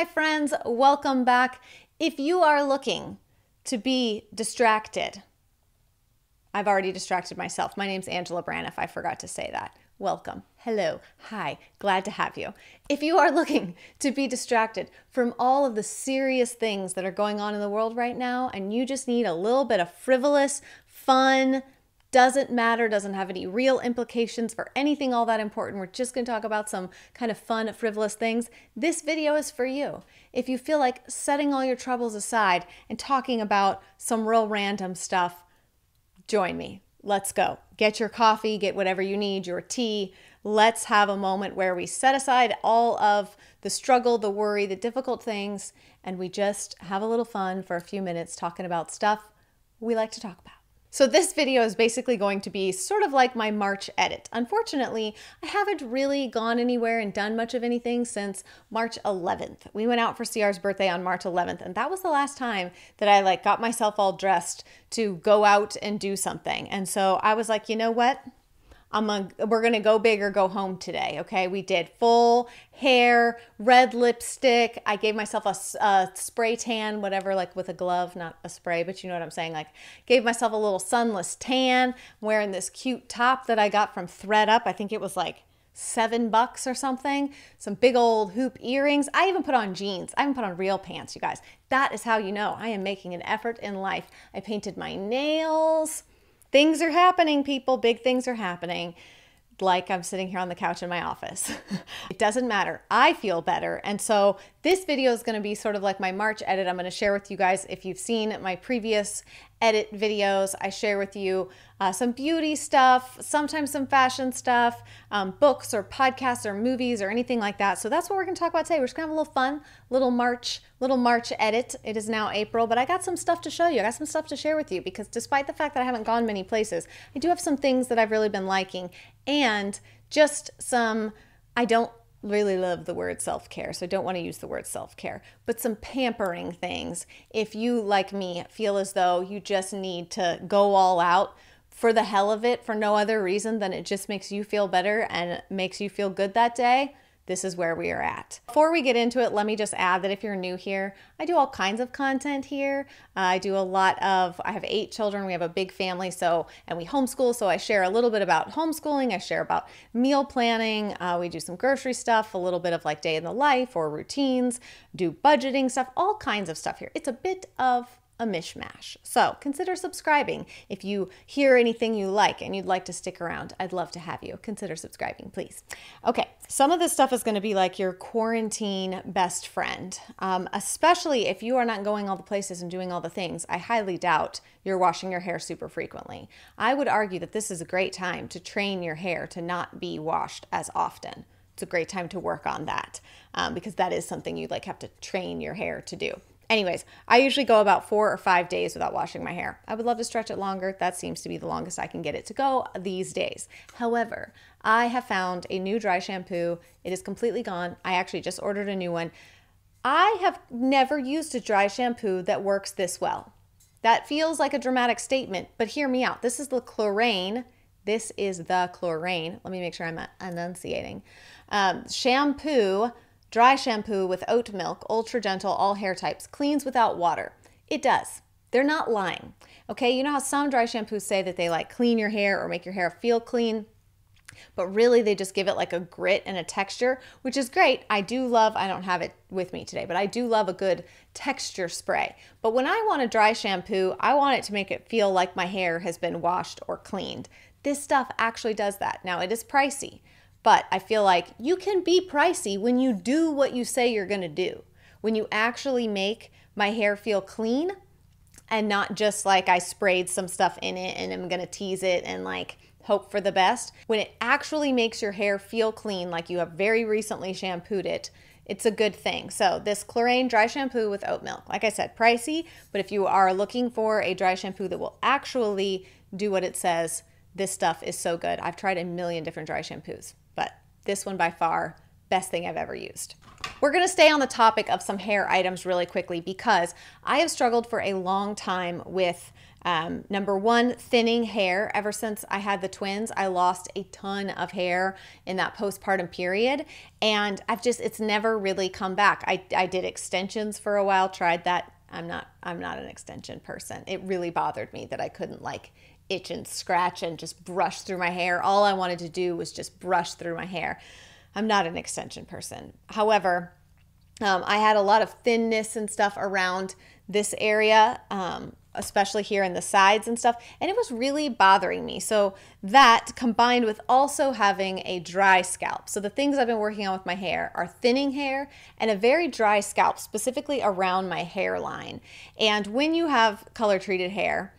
my friends. Welcome back. If you are looking to be distracted, I've already distracted myself. My name's Angela Braniff. I forgot to say that. Welcome. Hello. Hi. Glad to have you. If you are looking to be distracted from all of the serious things that are going on in the world right now, and you just need a little bit of frivolous, fun, doesn't matter, doesn't have any real implications for anything all that important. We're just going to talk about some kind of fun, frivolous things. This video is for you. If you feel like setting all your troubles aside and talking about some real random stuff, join me. Let's go. Get your coffee, get whatever you need, your tea. Let's have a moment where we set aside all of the struggle, the worry, the difficult things, and we just have a little fun for a few minutes talking about stuff we like to talk about. So this video is basically going to be sort of like my March edit. Unfortunately, I haven't really gone anywhere and done much of anything since March 11th. We went out for CR's birthday on March 11th, and that was the last time that I like got myself all dressed to go out and do something. And so I was like, you know what? I'm a, we're gonna go big or go home today. Okay, we did full hair, red lipstick. I gave myself a, a, spray tan, whatever, like with a glove, not a spray, but you know what I'm saying. Like, gave myself a little sunless tan. Wearing this cute top that I got from thredUP. I think it was like seven bucks or something. Some big old hoop earrings. I even put on jeans. I even put on real pants, you guys. That is how you know I am making an effort in life. I painted my nails. Things are happening, people. Big things are happening. Like I'm sitting here on the couch in my office. it doesn't matter. I feel better. And so this video is going to be sort of like my March edit. I'm going to share with you guys if you've seen my previous edit videos. I share with you uh, some beauty stuff, sometimes some fashion stuff, um, books or podcasts or movies or anything like that. So that's what we're going to talk about today. We're just going to have a little fun, little March, little March edit. It is now April, but I got some stuff to show you. I got some stuff to share with you because despite the fact that I haven't gone many places, I do have some things that I've really been liking and just some I don't really love the word self care, so don't want to use the word self care, but some pampering things. If you, like me, feel as though you just need to go all out for the hell of it for no other reason than it just makes you feel better and makes you feel good that day, this is where we are at. Before we get into it, let me just add that if you're new here, I do all kinds of content here. Uh, I do a lot of, I have eight children, we have a big family, so, and we homeschool, so I share a little bit about homeschooling, I share about meal planning, uh, we do some grocery stuff, a little bit of like day in the life or routines, do budgeting stuff, all kinds of stuff here. It's a bit of a mishmash. So consider subscribing. If you hear anything you like and you'd like to stick around, I'd love to have you. Consider subscribing, please. Okay, some of this stuff is going to be like your quarantine best friend, um, especially if you are not going all the places and doing all the things. I highly doubt you're washing your hair super frequently. I would argue that this is a great time to train your hair to not be washed as often. It's a great time to work on that um, because that is something you like have to train your hair to do. Anyways, I usually go about four or five days without washing my hair. I would love to stretch it longer. That seems to be the longest I can get it to go these days. However, I have found a new dry shampoo. It is completely gone. I actually just ordered a new one. I have never used a dry shampoo that works this well. That feels like a dramatic statement, but hear me out. This is the Klorane. This is the Klorane. Let me make sure I'm enunciating. Um, shampoo Dry shampoo with oat milk, ultra gentle, all hair types, cleans without water. It does. They're not lying. Okay, you know how some dry shampoos say that they like clean your hair or make your hair feel clean? but really they just give it like a grit and a texture, which is great. I do love, I don't have it with me today, but I do love a good texture spray. But when I want a dry shampoo, I want it to make it feel like my hair has been washed or cleaned. This stuff actually does that. Now it is pricey. But I feel like you can be pricey when you do what you say you're to do. When you actually make my hair feel clean and not just like I sprayed some stuff in it and I'm to tease it and like hope for the best. When it actually makes your hair feel clean, like you have very recently shampooed it, it's a good thing. So this Klorane dry shampoo with oat milk, like I said, pricey, but if you are looking for a dry shampoo that will actually do what it says, this stuff is so good. I've tried a million different dry shampoos. But this one by far, best thing I've ever used. We're to stay on the topic of some hair items really quickly because I have struggled for a long time with um, number one, thinning hair. Ever since I had the twins, I lost a ton of hair in that postpartum period. And I've just, it's never really come back. I, I did extensions for a while, tried that. I'm not, I'm not an extension person. It really bothered me that I couldn't like itch and scratch and just brush through my hair. All I wanted to do was just brush through my hair. I'm not an extension person. However, um, I had a lot of thinness and stuff around this area. Um, especially here in the sides and stuff, and it was really bothering me. So that combined with also having a dry scalp. So the things I've been working on with my hair are thinning hair and a very dry scalp, specifically around my hairline. And when you have color treated hair,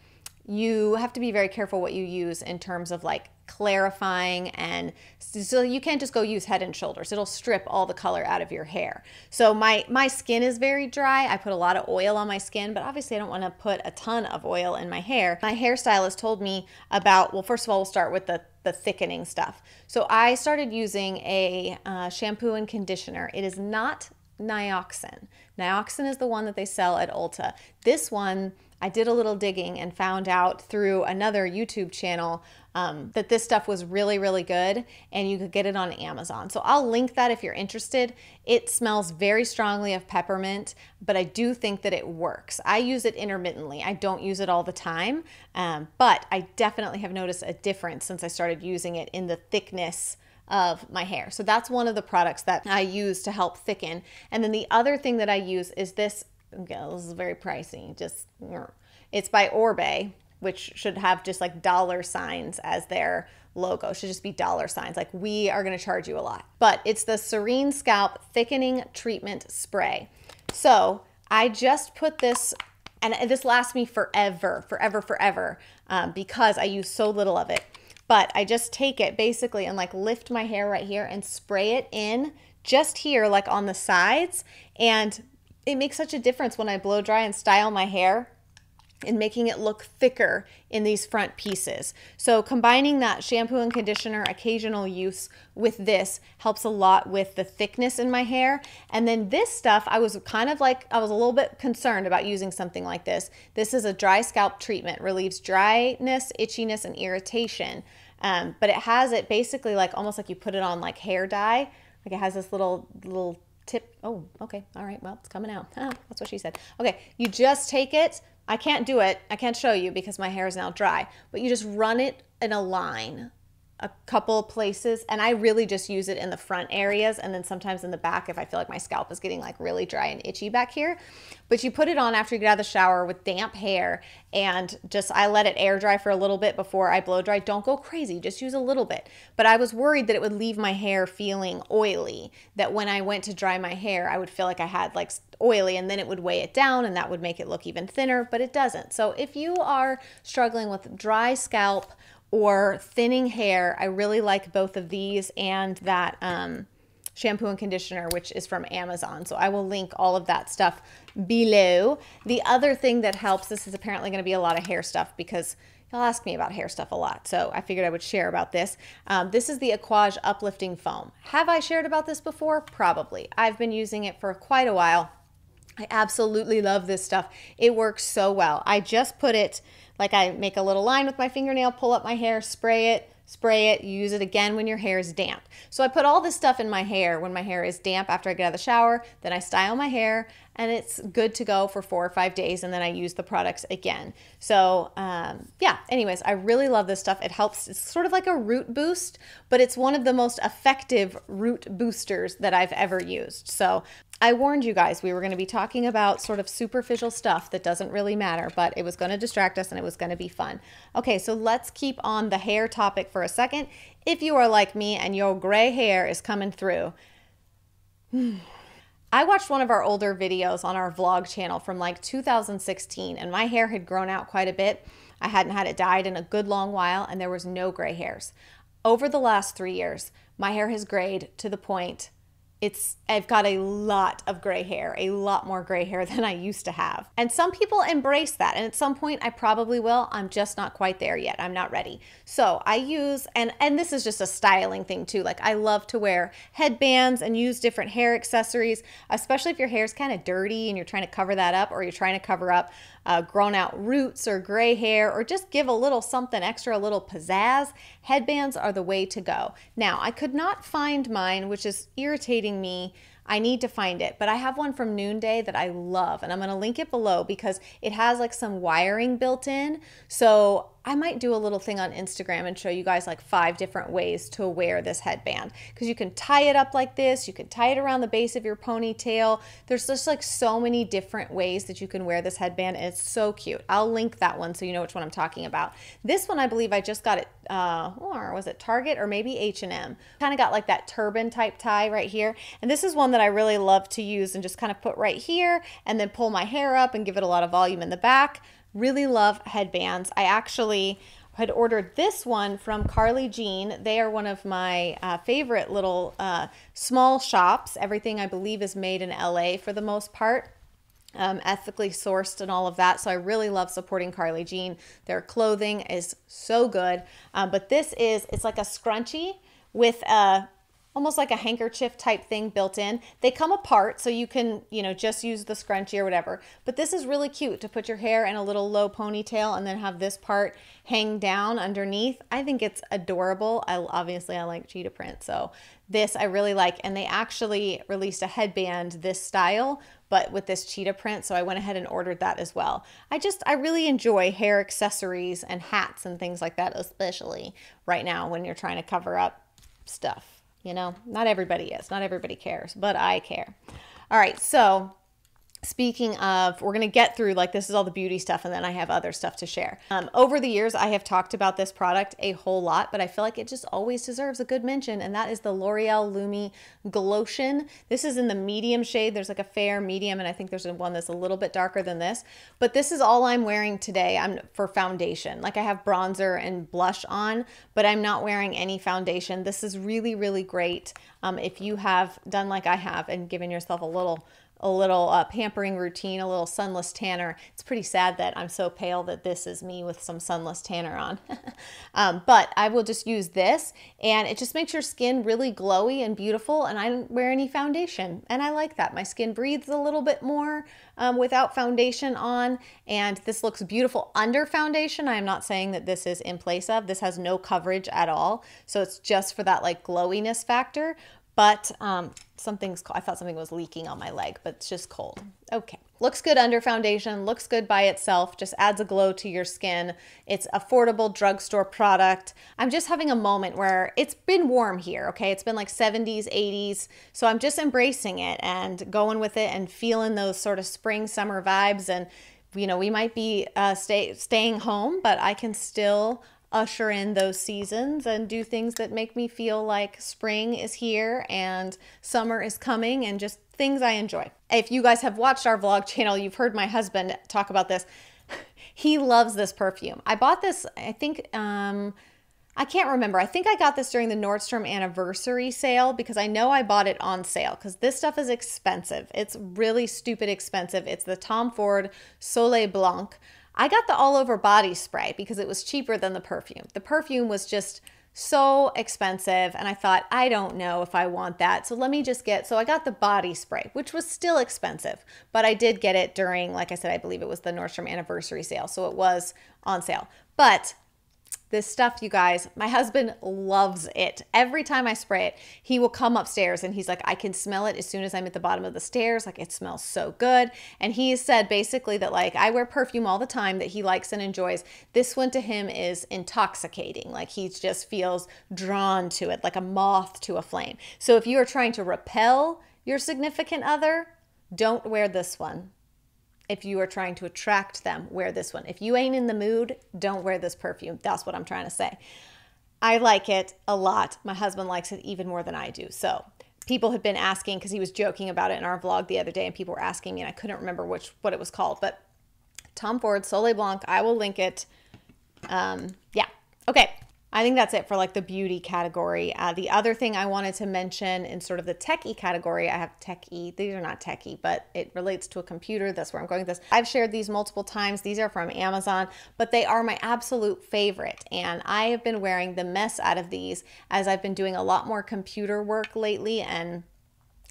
you have to be very careful what you use in terms of like clarifying and so you can't just go use head and shoulders. It'll strip all the color out of your hair. So my my skin is very dry. I put a lot of oil on my skin but obviously i don't want to put a ton of oil in my hair. My hairstylist told me about well first of all we'll start with the the thickening stuff. So i started using a uh, shampoo and conditioner. It is not nioxin. Nioxin is the one that they sell at ulta. This one I did a little digging and found out through another YouTube channel um, that this stuff was really, really good and you could get it on Amazon. So I'll link that if you're interested. It smells very strongly of peppermint, but I do think that it works. I use it intermittently, I don't use it all the time, um, but I definitely have noticed a difference since I started using it in the thickness of my hair. So that's one of the products that I use to help thicken. And then the other thing that I use is this okay, this is very pricey. Just it's by Oribe, which should have just like dollar signs as their logo. It should just be dollar signs. Like we are going to charge you a lot. But it's the Serene Scalp Thickening Treatment Spray. So I just put this, and this lasts me forever, forever, forever, um, because I use so little of it. But I just take it basically and like lift my hair right here and spray it in just here, like on the sides. And it makes such a difference when I blow dry and style my hair and making it look thicker in these front pieces. So combining that shampoo and conditioner occasional use with this helps a lot with the thickness in my hair. And then this stuff, I was kind of like, I was a little bit concerned about using something like this. This is a dry scalp treatment, relieves dryness, itchiness, and irritation. Um, but it has it basically like almost like you put it on like hair dye. Like it has this little, little tip. Oh, okay. All right. Well, it's coming out. Ah, that's what she said. Okay. You just take it. I can't do it. I can't show you because my hair is now dry, but you just run it in a line a couple places and I really just use it in the front areas and then sometimes in the back if I feel like my scalp is getting like really dry and itchy back here. But you put it on after you get out of the shower with damp hair and just I let it air dry for a little bit before I blow dry. Don't go crazy, just use a little bit. But I was worried that it would leave my hair feeling oily, that when I went to dry my hair, I would feel like I had like oily and then it would weigh it down and that would make it look even thinner, but it doesn't. So if you are struggling with dry scalp, or thinning hair. I really like both of these and that um, shampoo and conditioner, which is from Amazon. So I will link all of that stuff below. The other thing that helps, this is apparently going to be a lot of hair stuff because y'all ask me about hair stuff a lot. So I figured I would share about this. Um, this is the Aquage Uplifting Foam. Have I shared about this before? Probably. I've been using it for quite a while. I absolutely love this stuff. It works so well. I just put it like I make a little line with my fingernail, pull up my hair, spray it, spray it, use it again when your hair is damp. So I put all this stuff in my hair when my hair is damp after I get out of the shower, then I style my hair and it's good to go for four or five days and then I use the products again. So um, yeah, anyways, I really love this stuff. It helps, it's sort of like a root boost, but it's one of the most effective root boosters that I've ever used. So I warned you guys we were going to be talking about sort of superficial stuff that doesn't really matter, but it was going to distract us and it was going to be fun. Okay, so let's keep on the hair topic for a second. If you are like me and your gray hair is coming through, I watched one of our older videos on our vlog channel from like 2016 and my hair had grown out quite a bit. I hadn't had it dyed in a good long while and there was no gray hairs. Over the last three years, my hair has grayed to the point it's I've got a lot of gray hair, a lot more gray hair than I used to have. And some people embrace that. And at some point I probably will. I'm just not quite there yet. I'm not ready. So I use and and this is just a styling thing too. Like I love to wear headbands and use different hair accessories, especially if your hair is kind of dirty and you're trying to cover that up or you're trying to cover up uh, grown out roots or gray hair or just give a little something extra, a little pizzazz. Headbands are the way to go. Now, I could not find mine, which is irritating me I need to find it, but I have one from Noonday that I love, and I'm to link it below because it has like some wiring built in. So I might do a little thing on Instagram and show you guys like five different ways to wear this headband because you can tie it up like this, you can tie it around the base of your ponytail. There's just like so many different ways that you can wear this headband, and it's so cute. I'll link that one so you know which one I'm talking about. This one I believe I just got it, uh, or was it Target or maybe H&M? Kind of got like that turban type tie right here, and this is one that I really love to use and just kind of put right here and then pull my hair up and give it a lot of volume in the back. Really love headbands. I actually had ordered this one from Carly Jean. They are one of my uh, favorite little uh, small shops. Everything I believe is made in LA for the most part. Um, ethically sourced and all of that. So I really love supporting Carly Jean. Their clothing is so good. Um, but this is, it's like a scrunchie with a almost like a handkerchief type thing built in. They come apart so you can, you know, just use the scrunchie or whatever. But this is really cute to put your hair in a little low ponytail and then have this part hang down underneath. I think it's adorable. I obviously I like cheetah print. So this I really like and they actually released a headband this style but with this cheetah print so I went ahead and ordered that as well. I just I really enjoy hair accessories and hats and things like that especially right now when you're trying to cover up stuff. You know, not everybody is, not everybody cares, but I care. All right, so speaking of we're going to get through like this is all the beauty stuff and then i have other stuff to share. Um, over the years i have talked about this product a whole lot but i feel like it just always deserves a good mention and that is the l'oreal lumi glotion. This is in the medium shade. There's like a fair medium and i think there's one that's a little bit darker than this but this is all i'm wearing today i'm for foundation. Like i have bronzer and blush on but i'm not wearing any foundation. This is really really great um, if you have done like i have and given yourself a little a little uh, pampering routine, a little sunless tanner. It's pretty sad that I'm so pale that this is me with some sunless tanner on. um, but I will just use this and it just makes your skin really glowy and beautiful and I don't wear any foundation and I like that. My skin breathes a little bit more um, without foundation on and this looks beautiful under foundation. I am not saying that this is in place of. This has no coverage at all. So it's just for that like glowiness factor but um, something's, I thought something was leaking on my leg, but it's just cold. Okay. Looks good under foundation, looks good by itself, just adds a glow to your skin. It's affordable drugstore product. I'm just having a moment where it's been warm here, okay? It's been like 70s, 80s. So I'm just embracing it and going with it and feeling those sort of spring, summer vibes. And, you know, we might be uh, stay, staying home, but I can still usher in those seasons and do things that make me feel like spring is here and summer is coming and just things I enjoy. If you guys have watched our vlog channel, you've heard my husband talk about this. he loves this perfume. I bought this, I think, um, I can't remember. I think I got this during the Nordstrom anniversary sale because I know I bought it on sale because this stuff is expensive. It's really stupid expensive. It's the Tom Ford Soleil Blanc. I got the all over body spray because it was cheaper than the perfume. The perfume was just so expensive and I thought I don't know if I want that. So let me just get so I got the body spray, which was still expensive, but I did get it during like I said I believe it was the Nordstrom anniversary sale. So it was on sale. But this stuff, you guys, my husband loves it. Every time I spray it, he will come upstairs and he's like, I can smell it as soon as I'm at the bottom of the stairs. Like, it smells so good. And he said basically that, like, I wear perfume all the time that he likes and enjoys. This one to him is intoxicating. Like, he just feels drawn to it, like a moth to a flame. So, if you are trying to repel your significant other, don't wear this one if you are trying to attract them, wear this one. If you ain't in the mood, don't wear this perfume. That's what I'm trying to say. I like it a lot. My husband likes it even more than I do. So people had been asking because he was joking about it in our vlog the other day, and people were asking me, and I couldn't remember which what it was called. But Tom Ford Soleil Blanc, I will link it. Um, yeah. Okay. I think that's it for like the beauty category. Uh, the other thing I wanted to mention in sort of the techie category, I have techie. These are not techie, but it relates to a computer. That's where I'm going with this. I've shared these multiple times. These are from Amazon, but they are my absolute favorite. And I have been wearing the mess out of these as I've been doing a lot more computer work lately and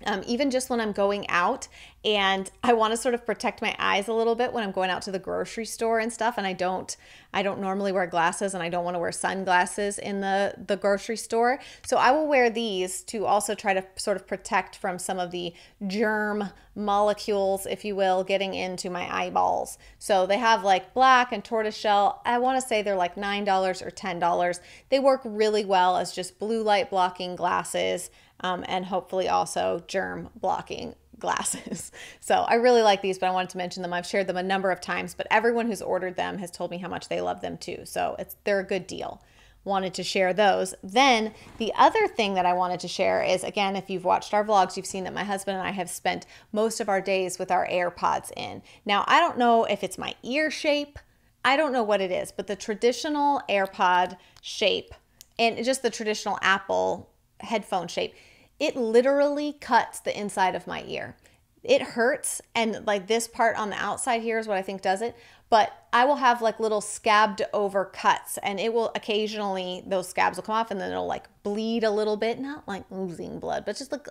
um, even just when I'm going out and I want to sort of protect my eyes a little bit when I'm going out to the grocery store and stuff and I don't I don't normally wear glasses and I don't want to wear sunglasses in the the grocery store. So I will wear these to also try to sort of protect from some of the germ molecules if you will getting into my eyeballs. So they have like black and tortoiseshell. I want to say they're like $9 or $10 they work really well as just blue light blocking glasses um, and hopefully also germ blocking glasses. So I really like these, but I wanted to mention them. I've shared them a number of times, but everyone who's ordered them has told me how much they love them too. So it's they're a good deal. Wanted to share those. Then the other thing that I wanted to share is again, if you've watched our vlogs, you've seen that my husband and I have spent most of our days with our AirPods in. Now, I don't know if it's my ear shape. I don't know what it is, but the traditional AirPod shape and just the traditional Apple headphone shape it literally cuts the inside of my ear. It hurts, and like this part on the outside here is what I think does it. But I will have like little scabbed over cuts, and it will occasionally, those scabs will come off, and then it'll like bleed a little bit. Not like losing blood, but just like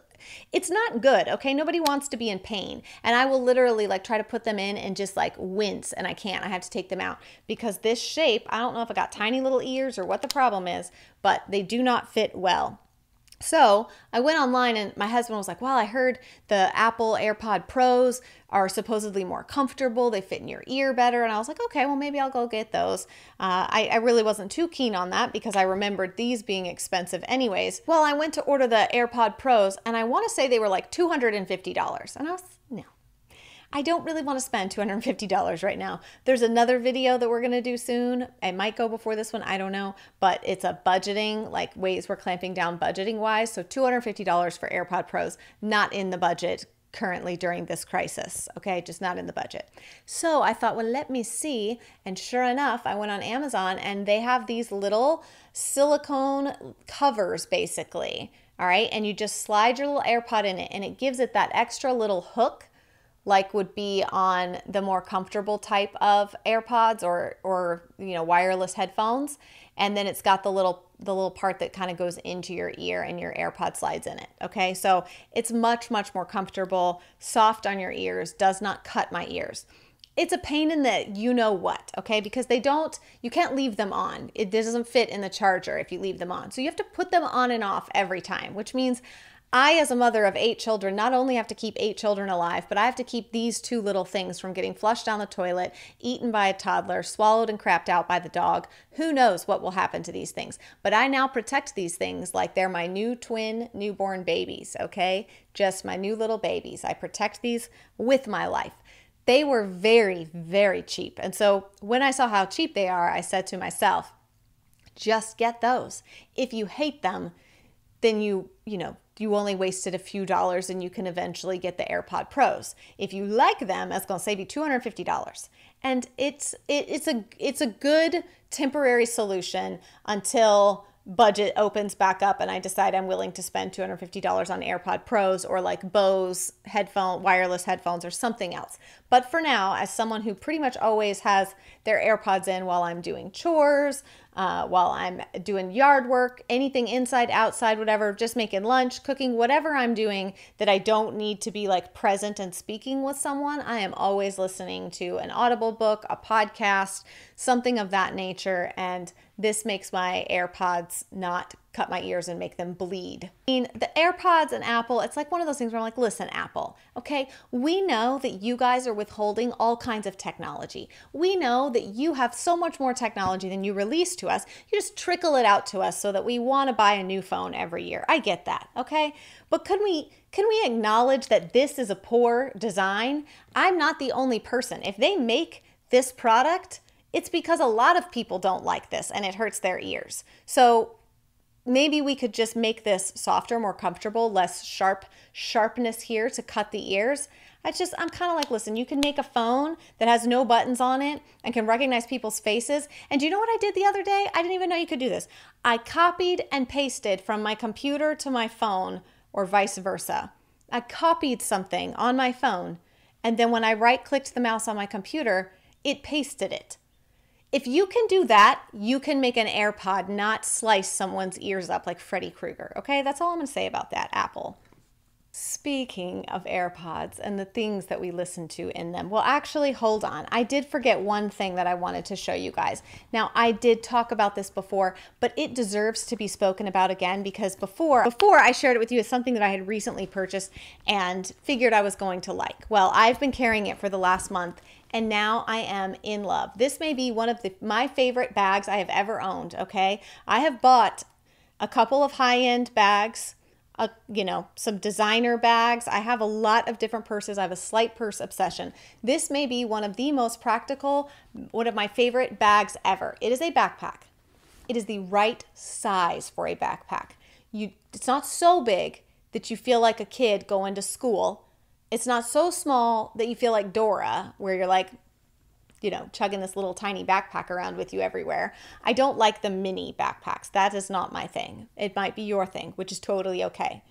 it's not good, okay? Nobody wants to be in pain. And I will literally like try to put them in and just like wince, and I can't. I have to take them out because this shape, I don't know if I got tiny little ears or what the problem is, but they do not fit well. So I went online and my husband was like, Well, I heard the Apple AirPod Pros are supposedly more comfortable. They fit in your ear better. And I was like, Okay, well, maybe I'll go get those. Uh, I, I really wasn't too keen on that because I remembered these being expensive, anyways. Well, I went to order the AirPod Pros and I want to say they were like $250. And I was, No, I don't really want to spend $250 right now. There's another video that we're going to do soon. It might go before this one, I don't know, but it's a budgeting, like ways we're clamping down budgeting wise. So $250 for AirPod Pros, not in the budget currently during this crisis. Okay, just not in the budget. So I thought, well, let me see. And sure enough, I went on Amazon and they have these little silicone covers basically. All right, and you just slide your little AirPod in it and it gives it that extra little hook like would be on the more comfortable type of AirPods or or you know wireless headphones and then it's got the little the little part that kind of goes into your ear and your AirPod slides in it. Okay? So it's much much more comfortable, soft on your ears, does not cut my ears. It's a pain in the you know what, okay? Because they don't you can't leave them on. It doesn't fit in the charger if you leave them on. So you have to put them on and off every time, which means I, as a mother of eight children, not only have to keep eight children alive, but I have to keep these two little things from getting flushed down the toilet, eaten by a toddler, swallowed and crapped out by the dog. Who knows what will happen to these things? But I now protect these things like they're my new twin newborn babies, okay? Just my new little babies. I protect these with my life. They were very, very cheap. And so when I saw how cheap they are, I said to myself, just get those. If you hate them, then you, you know, you only wasted a few dollars and you can eventually get the AirPod Pros. If you like them, that's going to save you $250. And it's it, it's a it's a good temporary solution until budget opens back up and I decide I'm willing to spend $250 on AirPod Pros or like Bose headphone, wireless headphones or something else. But for now, as someone who pretty much always has their AirPods in while I'm doing chores, uh, while I'm doing yard work, anything inside, outside, whatever, just making lunch, cooking, whatever I'm doing that I don't need to be like present and speaking with someone, I am always listening to an audible book, a podcast, something of that nature. And this makes my AirPods not cut my ears and make them bleed. I mean, the AirPods and Apple, it's like one of those things where I'm like, listen, Apple, okay, we know that you guys are withholding all kinds of technology. We know that you have so much more technology than you release to us. You just trickle it out to us so that we want to buy a new phone every year. I get that, okay? But could we can we acknowledge that this is a poor design? I'm not the only person. If they make this product, it's because a lot of people don't like this and it hurts their ears. So maybe we could just make this softer, more comfortable, less sharp sharpness here to cut the ears. I just, I'm kind of like, listen, you can make a phone that has no buttons on it and can recognize people's faces. And do you know what I did the other day? I didn't even know you could do this. I copied and pasted from my computer to my phone or vice versa. I copied something on my phone. And then when I right clicked the mouse on my computer, it pasted it. If you can do that, you can make an AirPod not slice someone's ears up like Freddy Krueger. Okay, that's all I'm gonna say about that, Apple. Speaking of AirPods and the things that we listen to in them, well, actually, hold on. I did forget one thing that I wanted to show you guys. Now, I did talk about this before, but it deserves to be spoken about again because before, before I shared it with you as something that I had recently purchased and figured I was going to like. Well, I've been carrying it for the last month and now I am in love. This may be one of the, my favorite bags I have ever owned, okay? I have bought a couple of high-end bags a, you know, some designer bags. I have a lot of different purses. I have a slight purse obsession. This may be one of the most practical, one of my favorite bags ever. It is a backpack. It is the right size for a backpack. You, it's not so big that you feel like a kid going to school. It's not so small that you feel like Dora, where you're like, you know, chugging this little tiny backpack around with you everywhere. I don't like the mini backpacks. That is not my thing. It might be your thing, which is totally okay.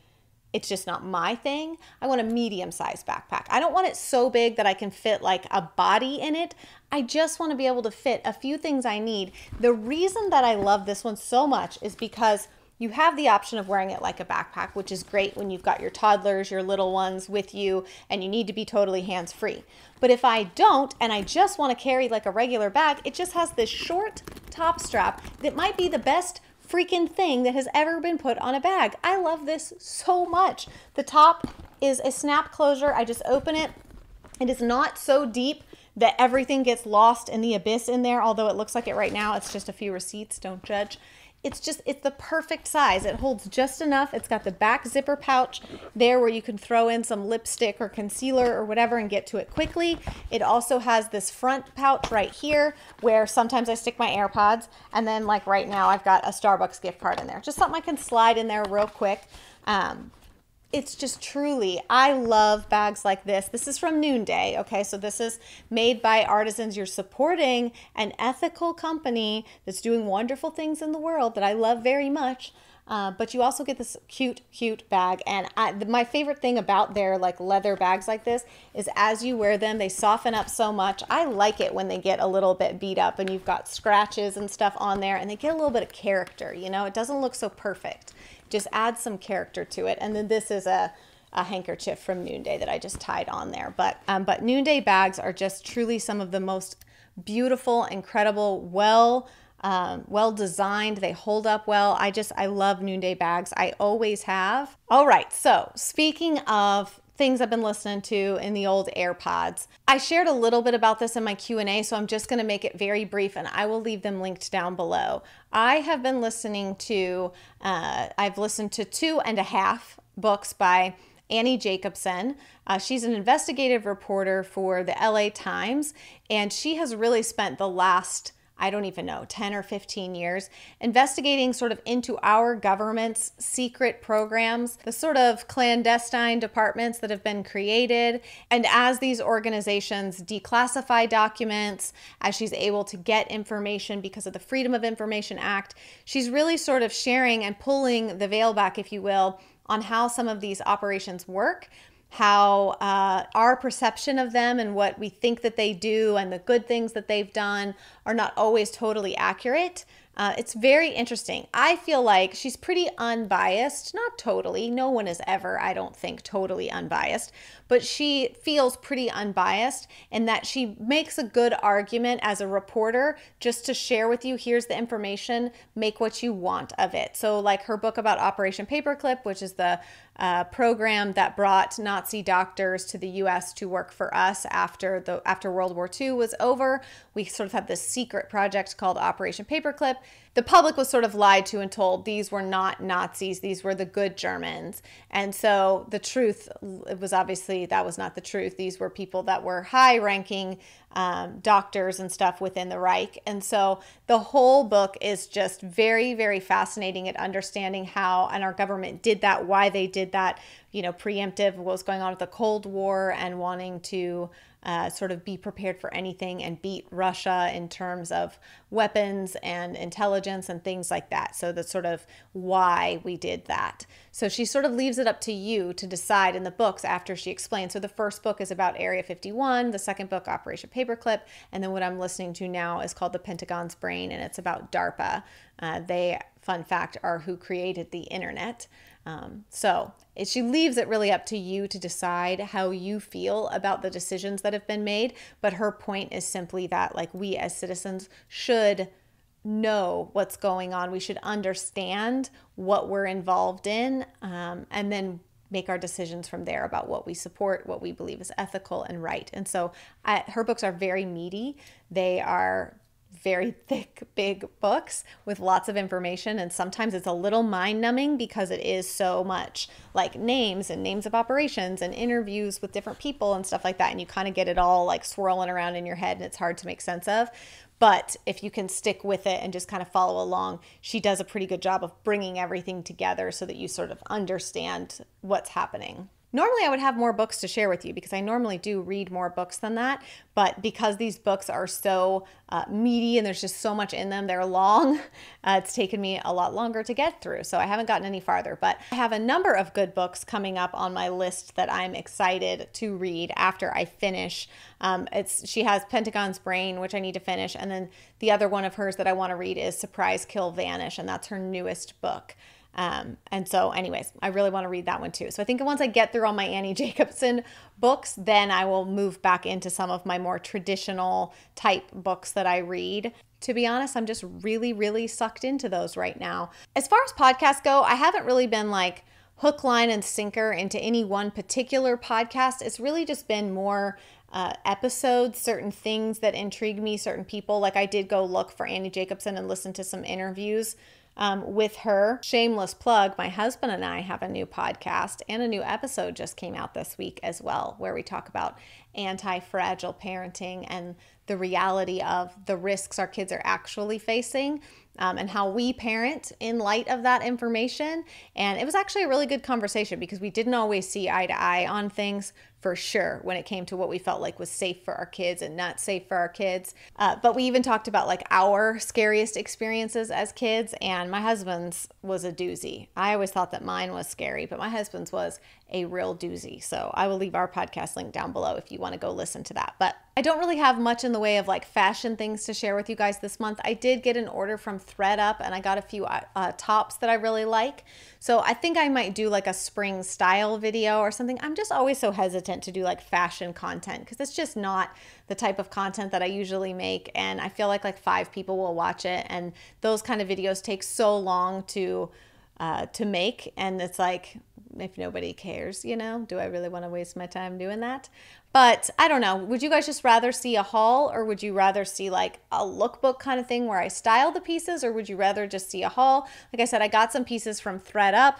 It's just not my thing. I want a medium sized backpack. I don't want it so big that I can fit like a body in it. I just want to be able to fit a few things I need. The reason that I love this one so much is because you have the option of wearing it like a backpack, which is great when you've got your toddlers, your little ones with you, and you need to be totally hands free. But if I don't, and I just want to carry like a regular bag, it just has this short top strap that might be the best freaking thing that has ever been put on a bag. I love this so much. The top is a snap closure. I just open it. It is not so deep that everything gets lost in the abyss in there, although it looks like it right now. It's just a few receipts, don't judge it's just it's the perfect size. It holds just enough. It's got the back zipper pouch there where you can throw in some lipstick or concealer or whatever and get to it quickly. It also has this front pouch right here where sometimes i stick my airpods. And then like right now i've got a starbucks gift card in there. Just something i can slide in there real quick. Um, it's just truly, I love bags like this. This is from Noonday. Okay, so this is made by artisans. You're supporting an ethical company that's doing wonderful things in the world that I love very much. Uh, but you also get this cute, cute bag. And I, the, my favorite thing about their like leather bags like this is as you wear them, they soften up so much. I like it when they get a little bit beat up and you've got scratches and stuff on there and they get a little bit of character. You know, it doesn't look so perfect just add some character to it. And then this is a, a handkerchief from Noonday that I just tied on there. But, um, but Noonday bags are just truly some of the most beautiful, incredible, well, um, well designed. They hold up well. I just, I love Noonday bags. I always have. All right. So speaking of things I've been listening to in the old AirPods. I shared a little bit about this in my Q&A, so I'm just going to make it very brief and I will leave them linked down below. I have been listening to, uh, I've listened to two and a half books by Annie Jacobsen. Uh, she's an investigative reporter for the LA Times, and she has really spent the last I don't even know, 10 or 15 years, investigating sort of into our government's secret programs, the sort of clandestine departments that have been created. And as these organizations declassify documents, as she's able to get information because of the Freedom of Information Act, she's really sort of sharing and pulling the veil back, if you will, on how some of these operations work how uh, our perception of them and what we think that they do and the good things that they've done are not always totally accurate. Uh, it's very interesting. I feel like she's pretty unbiased, not totally. No one is ever, I don't think, totally unbiased, but she feels pretty unbiased in that she makes a good argument as a reporter just to share with you here's the information, make what you want of it. So, like her book about Operation Paperclip, which is the uh, program that brought Nazi doctors to the U.S. to work for us after the after World War II was over. We sort of had this secret project called Operation Paperclip the public was sort of lied to and told these were not Nazis, these were the good Germans. And so the truth it was obviously that was not the truth. These were people that were high ranking um, doctors and stuff within the Reich. And so the whole book is just very, very fascinating at understanding how and our government did that, why they did that, you know, preemptive what was going on with the Cold War and wanting to uh, sort of be prepared for anything and beat Russia in terms of weapons and intelligence and things like that. So that's sort of why we did that. So she sort of leaves it up to you to decide in the books after she explains. So the first book is about Area 51, the second book, Operation Paperclip, and then what I'm listening to now is called The Pentagon's Brain, and it's about DARPA. Uh, they, fun fact, are who created the internet. Um, so it, she leaves it really up to you to decide how you feel about the decisions that have been made. But her point is simply that, like, we as citizens should know what's going on. We should understand what we're involved in um, and then make our decisions from there about what we support, what we believe is ethical and right. And so I, her books are very meaty. They are very thick, big books with lots of information. And sometimes it's a little mind numbing because it is so much like names and names of operations and interviews with different people and stuff like that. And you kind of get it all like swirling around in your head and it's hard to make sense of. But if you can stick with it and just kind of follow along, she does a pretty good job of bringing everything together so that you sort of understand what's happening. Normally, I would have more books to share with you because I normally do read more books than that. But because these books are so uh, meaty and there's just so much in them, they're long, uh, it's taken me a lot longer to get through. So I haven't gotten any farther. But I have a number of good books coming up on my list that I'm excited to read after I finish. Um, it's She has Pentagon's Brain, which I need to finish. And then the other one of hers that I want to read is Surprise, Kill, Vanish. And that's her newest book. Um, and so, anyways, I really want to read that one too. So I think once I get through all my Annie Jacobsen books, then I will move back into some of my more traditional type books that I read. To be honest, I'm just really, really sucked into those right now. As far as podcasts go, I haven't really been like hook, line, and sinker into any one particular podcast. It's really just been more uh, episodes, certain things that intrigue me, certain people. Like I did go look for Annie Jacobsen and listen to some interviews um, with her. Shameless plug my husband and I have a new podcast, and a new episode just came out this week as well, where we talk about anti fragile parenting and the reality of the risks our kids are actually facing um, and how we parent in light of that information. And it was actually a really good conversation because we didn't always see eye to eye on things for sure when it came to what we felt like was safe for our kids and not safe for our kids. Uh, but we even talked about like our scariest experiences as kids, and my husband's was a doozy. I always thought that mine was scary, but my husband's was a real doozy. So I will leave our podcast link down below if you want to go listen to that. But I don't really have much in the way of like fashion things to share with you guys this month. I did get an order from thredUP and I got a few uh, uh, tops that I really like. So I think I might do like a spring style video or something. I'm just always so hesitant to do like fashion content because it's just not the type of content that I usually make. And I feel like like five people will watch it. And those kind of videos take so long to uh, to make. And it's like, if nobody cares, you know, do I really want to waste my time doing that? But I don't know. Would you guys just rather see a haul or would you rather see like a lookbook kind of thing where I style the pieces or would you rather just see a haul? Like I said, I got some pieces from thredUP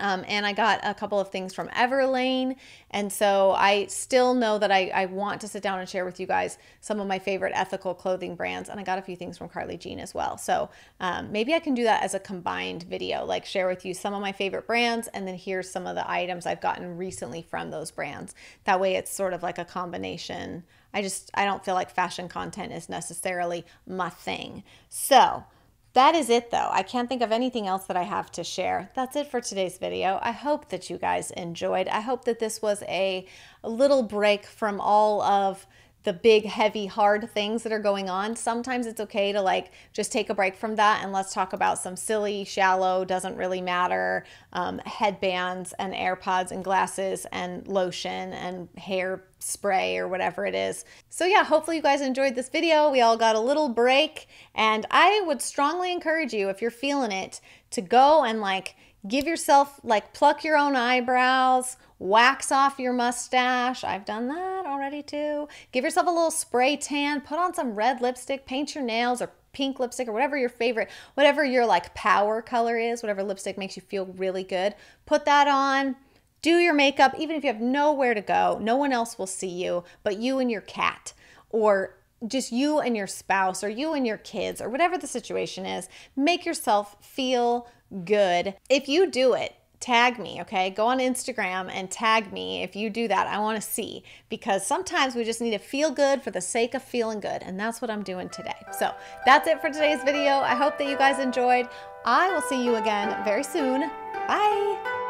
um, and I got a couple of things from Everlane. And so I still know that I, I want to sit down and share with you guys some of my favorite ethical clothing brands. And I got a few things from Carly Jean as well. So um, maybe I can do that as a combined video, like share with you some of my favorite brands and then here's some of the items I've gotten recently from those brands. That way it's sort of like a combination. I just, I don't feel like fashion content is necessarily my thing. So, that is it though. I can't think of anything else that I have to share. That's it for today's video. I hope that you guys enjoyed. I hope that this was a, little break from all of the big, heavy, hard things that are going on. Sometimes it's okay to like just take a break from that and let's talk about some silly, shallow, doesn't really matter um, headbands and AirPods and glasses and lotion and hair spray or whatever it is. So yeah, hopefully you guys enjoyed this video. We all got a little break and I would strongly encourage you if you're feeling it to go and like give yourself like pluck your own eyebrows wax off your mustache. I've done that already too. Give yourself a little spray tan, put on some red lipstick, paint your nails or pink lipstick or whatever your favorite, whatever your like power color is, whatever lipstick makes you feel really good. Put that on. Do your makeup, even if you have nowhere to go, no one else will see you but you and your cat, or just you and your spouse, or you and your kids, or whatever the situation is. Make yourself feel good. If you do it, tag me, okay? Go on Instagram and tag me if you do that. I want to see because sometimes we just need to feel good for the sake of feeling good, and that's what I'm doing today. So that's it for today's video. I hope that you guys enjoyed. I will see you again very soon. Bye.